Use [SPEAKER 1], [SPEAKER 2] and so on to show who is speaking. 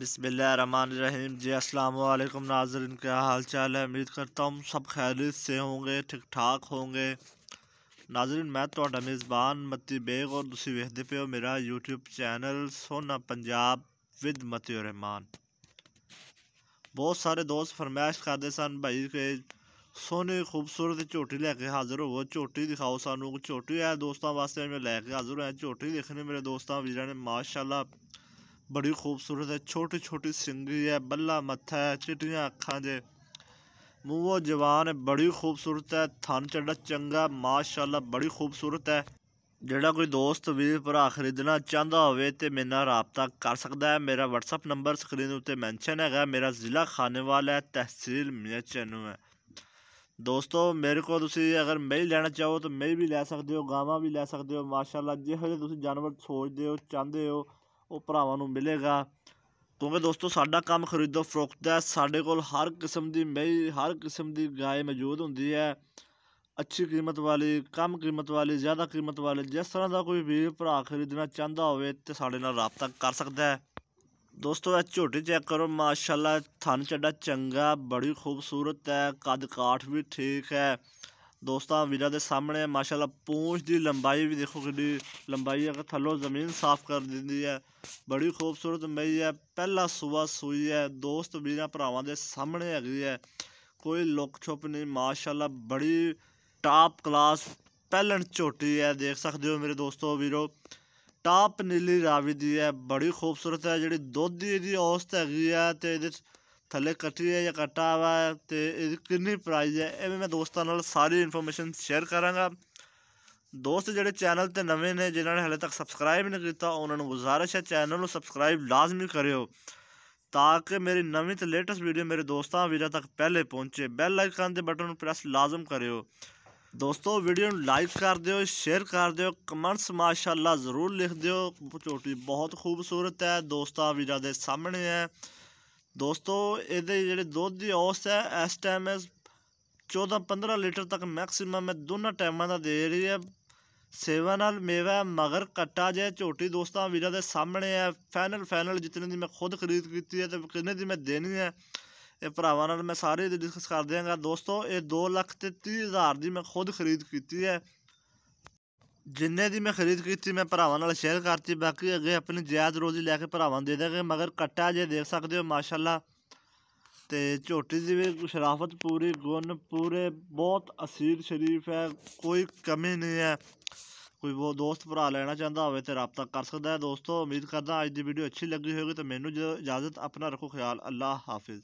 [SPEAKER 1] بسم اللہ الرحمن الرحیم۔ جی السلام علیکم ناظرین، کیا حال چال ہے؟ امید کرتا ہوں سب خیریت سے ہوں گے، ٹھیک ٹھاک ہوں گے۔ ناظرین، میں تھوڑا میزبان متی بیگ اور دوسری وحدے پہ ہوں میرا یوٹیوب چینل سونا پنجاب ود متی رحمان۔ بہت سارے دوست فرمائش کرتے سن بھائی کہ سونے خوبصورت چوٹی لے کے حاضر ہو۔ چوٹی دکھاؤ سانوں چوٹی ہے دوستوں واسطے، میں لے کے حاضر ہوں، چوٹی دیکھنے میرے دوستوں ویرا نے ماشاءاللہ बड़ी खूबसूरत है छोटी छोटी सिंगी है बल्ला मत्था है चिटिया अखा जे मूवो जवान है बड़ी खूबसूरत है थन चढ़ा चंगा माशाला बड़ी खूबसूरत है ਜਿਹੜਾ ਕੋਈ ਦੋਸਤ ਵੀਰ ਭਰਾ ਖਰੀਦਣਾ ਚਾਹੁੰਦਾ ਹੋਵੇ ਤੇ ਮੇਰੇ ਨਾਲ ਰਾਬਤਾ ਕਰ ਸਕਦਾ ਹੈ ਮੇਰਾ WhatsApp ਨੰਬਰ ਸਕਰੀਨ ਉੱਤੇ ਮੈਂਸ਼ਨ ਹੈਗਾ ਮੇਰਾ ਜ਼ਿਲ੍ਹਾ ਖਾਨੇਵਾਲ ਹੈ ਤਹਿਸੀਲ ਮਿਆਚਨੂ ਹੈ ਦੋਸਤੋ ਮੇਰੇ ਕੋਲ ਤੁਸੀਂ ਅਗਰ ਮੈਂ ਲੈਣਾ ਚਾਹੋ ਤਾਂ ਮੈਂ ਵੀ ਲੈ ਸਕਦੇ ਹੋ ਗਾਵਾਂ ਵੀ ਲੈ ਸਕਦੇ ਹੋ ਮਾਸ਼ਾਅੱਲਾ ਜਿਹੋ ਜਿਹੇ ਤੁਸੀਂ ਜਾਨਵਰ ਸੋਚਦੇ ਹੋ ਚਾਹੁੰਦੇ ਹੋ ਉਹ ਭਰਾਵਾਂ ਨੂੰ ਮਿਲੇਗਾ। ਕਿਉਂਕਿ ਦੋਸਤੋ ਸਾਡਾ ਕੰਮ ਖਰੀਦੋ, ਫਰੋਖਤ ਦਾ ਸਾਡੇ ਕੋਲ ਹਰ ਕਿਸਮ ਦੀ ਮਈ ਹਰ ਕਿਸਮ ਦੀ ਗਾਇ ਮੌਜੂਦ ਹੁੰਦੀ ਹੈ। ਅੱਛੀ ਕੀਮਤ ਵਾਲੀ, ਕਮ ਕੀਮਤ ਵਾਲੀ, ਜ਼ਿਆਦਾ ਕੀਮਤ ਵਾਲੀ, ਜਿਸ ਤਰ੍ਹਾਂ ਦਾ ਕੋਈ ਵੀ ਭਰਾ ਖਰੀਦਣਾ ਚਾਹੁੰਦਾ ਹੋਵੇ ਤੇ ਸਾਡੇ ਨਾਲ ਰਾਬਤਾ ਕਰ ਸਕਦਾ ਹੈ। ਦੋਸਤੋ ਇਹ ਝੋਟੀ ਚੈੱਕ ਕਰੋ, ਮਾਸ਼ਾਅੱਲਾ, ਥਣ ਚੱਡਾ ਚੰਗਾ, ਬੜੀ ਖੂਬਸੂਰਤ ਹੈ ਕੱਦ ਕਾਠ ਵੀ ਠੀਕ ਹੈ। ਦੋਸਤਾਂ, ਵੀਰਾਂ ਦੇ ਸਾਹਮਣੇ ਮਾਸ਼ਾਅੱਲਾ ਪੂੰਛ ਦੀ ਲੰਬਾਈ ਵੀ ਦੇਖੋ ਕਿੰਨੀ ਲੰਬਾਈ ਹੈ। ਕਿ ਥੱਲੋਂ ਜ਼ਮੀਨ ਸਾਫ਼ ਕਰ ਦਿੰਦੀ ਹੈ, ਬੜੀ ਖੂਬਸੂਰਤ ਮਈ ਹੈ। ਪਹਿਲਾ ਸੂਆ ਸੂਈ ਹੈ, ਦੋਸਤ, ਵੀਰਾਂ, ਭਰਾਵਾਂ ਦੇ ਸਾਹਮਣੇ ਹੈਗੀ ਹੈ। ਕੋਈ ਲੁੱਕ ਛੁਪ ਨਹੀਂ, ਮਾਸ਼ਾਅੱਲਾ ਬੜੀ ਟਾਪ ਕਲਾਸ ਪਹਿਲਣ ਝੋਟੀ ਹੈ, ਦੇਖ ਸਕਦੇ ਹੋ ਮੇਰੇ ਦੋਸਤੋ, ਵੀਰੋ। ਟਾਪ ਨੀਲੀ ਰਾਵੀ ਦੀ ਹੈ, ਬੜੀ ਖੂਬਸੂਰਤ ਹੈ। ਜਿਹੜੀ ਦੁੱਧ ਦੀ ਇਹਦੀ ਔਸਤ ਹੈਗੀ ਹੈ ਤੇ ਇਹਦੇ ਥੱਲੇ ਕੱਟੀ ਹੈ ਜਾਂ ਕੱਟਾ ਵਾ ਤੇ ਇਹਦੀ ਕਿੰਨੀ ਪ੍ਰਾਈਸ ਹੈ ਐਵੇਂ ਮੈਂ ਦੋਸਤਾਂ ਨਾਲ ਸਾਰੀ ਇਨਫੋਰਮੇਸ਼ਨ ਸ਼ੇਅਰ ਕਰਾਂਗਾ। ਦੋਸਤ ਜਿਹੜੇ ਚੈਨਲ ਤੇ ਨਵੇਂ ਨੇ, ਜਿਨ੍ਹਾਂ ਨੇ ਹਲੇ ਤੱਕ ਸਬਸਕ੍ਰਾਈਬ ਨਹੀਂ ਕੀਤਾ, ਉਹਨਾਂ ਨੂੰ ਗੁਜ਼ਾਰਿਸ਼ ਹੈ ਚੈਨਲ ਨੂੰ ਸਬਸਕ੍ਰਾਈਬ ਲਾਜ਼ਮੀ ਕਰਿਓ, ਤਾਂ ਕਿ ਮੇਰੀ ਨਵੀਂ ਤੇ ਲੇਟੈਸਟ ਵੀਡੀਓ ਮੇਰੇ ਦੋਸਤਾਂ ਵੀਰਾਂ ਤੱਕ ਪਹਿਲੇ ਪਹੁੰਚੇ। ਬੈਲ ਆਈਕਨ ਦੇ ਬਟਨ ਨੂੰ ਪ੍ਰੈਸ ਲਾਜ਼ਮ ਕਰਿਓ। ਦੋਸਤੋ ਵੀਡੀਓ ਨੂੰ ਲਾਈਕ ਕਰ ਦਿਓ ਸ਼ੇਅਰ ਕਰ ਦਿਓ ਕਮੈਂਟਸ ਮਾਸ਼ਾਅੱਲਾ ਜ਼ਰੂਰ ਲਿਖ ਦਿਓ। ਝੋਟੀ ਬਹੁਤ ਖੂਬਸੂਰਤ ਹੈ, ਦੋਸਤਾਂ ਵੀਰਾਂ ਦੇ ਸਾਹਮਣੇ ਹੈ। ਦੋਸਤੋ, ਇਹਦੇ ਜਿਹੜੇ ਦੁੱਧ ਦੀ ਔਸਤ ਹੈ, ਇਸ ਟਾਈਮ 14 15 ਲੀਟਰ ਤੱਕ ਮੈਕਸਿਮਮ ਹੈ ਦੋਨਾਂ ਟਾਈਮਾਂ ਦਾ ਦੇ ਰਹੀ ਹੈ। ਸੇਵਾ ਨਾਲ ਮੇਵਾ ਮਗਰ ਕੱਟਾ ਜੇ ਝੋਟੀ ਦੋਸਤਾਂ ਵੀਰਾਂ ਦੇ ਸਾਹਮਣੇ ਹੈ। ਫਾਈਨਲ ਫਾਈਨਲ ਜਿਤਨੇ ਦੀ ਮੈਂ ਖੁਦ ਖਰੀਦ ਕੀਤੀ ਹੈ ਤੇ ਕਿੰਨੇ ਦੀ ਮੈਂ ਦੇਣੀ ਹੈ, ਇਹ ਭਰਾਵਾਂ ਨਾਲ ਮੈਂ ਸਾਰੇ ਡਿਸਕਸ ਕਰ ਦਿਆਂਗਾ। ਦੋਸਤੋ, ਇਹ 2 ਲੱਖ ਤੇ 30 ਹਜ਼ਾਰ ਦੀ ਮੈਂ ਖੁਦ ਖਰੀਦ ਕੀਤੀ ਹੈ। ਜਿੰਨੇ ਦੀ ਮੈਂ ਖਰੀਦ ਕੀਤੀ, ਮੈਂ ਭਰਾਵਾਂ ਨਾਲ ਸ਼ੇਅਰ ਕਰਤੀ, ਬਾਕੀ ਅੱਗੇ ਆਪਣੀ ਜਾਇਜ਼ ਰੋਜ਼ੀ ਲੈ ਕੇ ਭਰਾਵਾਂ ਦੇ ਦਾਂਗੇ, ਮਗਰ ਕੱਟਾ ਜੇ ਦੇਖ ਸਕਦੇ ਹੋ, ਮਾਸ਼ਾਅੱਲਾ। ਤੇ ਝੋਟੀ ਦੀ ਵੀ ਸ਼ਰਾਫਤ ਪੂਰੀ ਗੁਣ ਪੂਰੇ, ਬਹੁਤ ਅਸੀਰ ਸ਼ਰੀਫ ਹੈ, ਕੋਈ ਕਮੀ ਨਹੀਂ ਹੈ। ਕੋਈ ਉਹ ਦੋਸਤ ਭਰਾ ਲੈਣਾ ਚਾਹੁੰਦਾ ਹੋਵੇ ਤੇ ਰਾਬਤਾ ਕਰ ਸਕਦਾ ਹੈ। ਦੋਸਤੋ, ਉਮੀਦ ਕਰਦਾ ਅੱਜ ਦੀ ਵੀਡੀਓ ਅੱਛੀ ਲੱਗੀ ਹੋਵੇਗੀ, ਤਾਂ ਮੈਨੂੰ ਇਜਾਜ਼ਤ ਆਪਣਾ ਰੱਖੋ, ਖਿਆਲ ਅੱਲਾ ਹਾਫਿਜ਼।